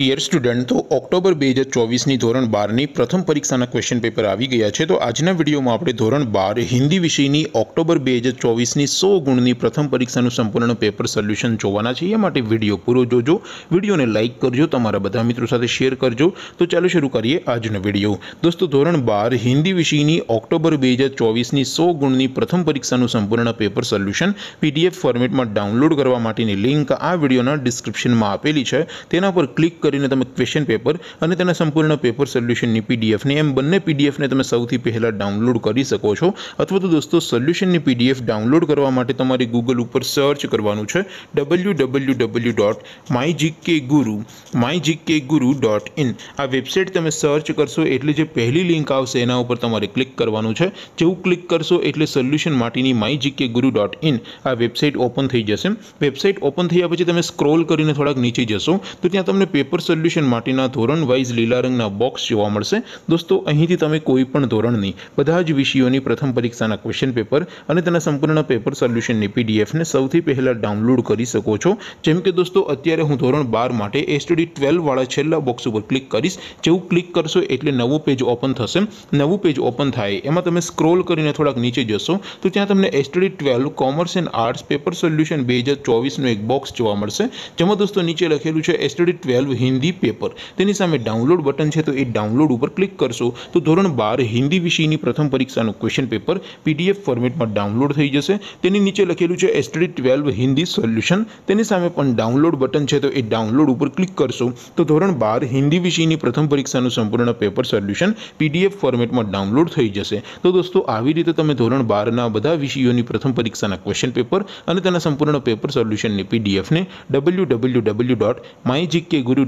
Dear student તો October બે હજાર ચોવીસની ધોરણ બારની પ્રથમ પરીક્ષાના ક્વેશ્ચન પેપર આવી ગયા છે. તો આજના વિડીયોમાં આપણે ધોરણ બાર હિન્દી વિષયની ઓક્ટોબર બે હજાર ચોવીસની સો ગુણની પ્રથમ પરીક્ષાનું સંપૂર્ણ પેપર સોલ્યુશન જોવાના છે એ માટે વીડિયો પૂરો જોજો. વિડીયોને લાઇક કરજો. તમારા બધા મિત્રો સાથે શેર કરજો. તો ચાલો શરૂ કરીએ આજનો વીડિયો. દોસ્તો, ધોરણ બાર હિન્દી વિષયની ઓક્ટોબર બે હજાર ચોવીસની સો ગુણની પ્રથમ પરીક્ષાનું સંપૂર્ણ પેપર સોલ્યુશન પીડીએફ ફોર્મેટમાં ડાઉનલોડ કરવા માટેની લિંક આ વિડીયોના ડિસ્ક્રિપ્શનમાં આપેલી છે. તેના પર ક્લિક કરીને તમે ક્વેશ્ચન પેપર અને તેના સંપૂર્ણ પેપર સોલ્યુશનની પીડીએફને એમ બંને પીડીએફને તમે સૌથી પહેલાં ડાઉનલોડ કરી શકો છો અથવા તો દોસ્તો સોલ્યુશનની પીડીએફ ડાઉનલોડ કરવા માટે તમારે ગૂગલ ઉપર સર્ચ કરવાનું છે W W W dot my GK Guru my GK Guru dot in આ વેબસાઇટ તમે સર્ચ કરશો એટલે જે પહેલી લિંક આવશે એના ઉપર તમારે ક્લિક કરવાનું છે જેવું ક્લિક કરશો એટલે સોલ્યુશન માટેની my GK Guru dot in આ વેબસાઇટ ઓપન થઈ જશે વેબસાઇટ ઓપન થયા પછી તમે સ્ક્રોલ કરીને થોડાક નીચે જશો તો ત્યાં તમને પેપર સોલ્યુશન માટેના ધોરણ વાઇઝ લીલા રંગના બોક્સ જોવા મળશે દોસ્તો અહીંથી તમે કોઈ પણ ધોરણની બધા જ વિષયોની પ્રથમ પરીક્ષાના ક્વેશ્ચન પેપર અને તેના સંપૂર્ણ પેપર સોલ્યુશનની પીડીએફને સૌથી પહેલાં ડાઉનલોડ કરી શકો છો જેમ કે દોસ્તો અત્યારે હું ધોરણ બાર માટે એસટીડી ટ્વેલ્વવાળા છેલ્લા બોક્સ ઉપર ક્લિક કરીશ જેવું ક્લિક કરશો એટલે નવું પેજ ઓપન થશે નવું પેજ ઓપન થાય એમાં તમે સ્ક્રોલ કરીને થોડાક નીચે જશો તો ત્યાં તમને STD twelve commerce and arts paper solution બે હજાર ચોવીસનું એક બોક્સ જોવા મળશે જેમાં દોસ્તો નીચે લખેલું છે એસટીડી ટ્વેલ્વ હિન્દી પેપર તેની સામે ડાઉનલોડ બટન છે તો એ ડાઉનલોડ ઉપર ક્લિક કરશો તો ધોરણ બાર હિન્દી વિષયની પ્રથમ પરીક્ષાનું ક્વેશ્ચન પેપર પીડીએફ ફોર્મેટમાં ડાઉનલોડ થઈ જશે તેની નીચે લખેલું છે એસટીડી ટ્વેલ્વ હિન્દી સોલ્યુશન તેની સામે પણ ડાઉનલોડ બટન છે તો એ ડાઉનલોડ ઉપર ક્લિક કરશો તો ધોરણ બાર હિન્દી વિષયની પ્રથમ પરીક્ષાનું સંપૂર્ણ પેપર સોલ્યુશન પીડીએફ ફોર્મેટમાં ડાઉનલોડ થઈ જશે તો દોસ્તો આવી રીતે તમે ધોરણ બારના બધા વિષયોની પ્રથમ પરીક્ષાના ક્વેશ્ચન પેપર અને તેના સંપૂર્ણ પેપર સોલ્યુશનની પીડીએફને W W W dot my GK Guru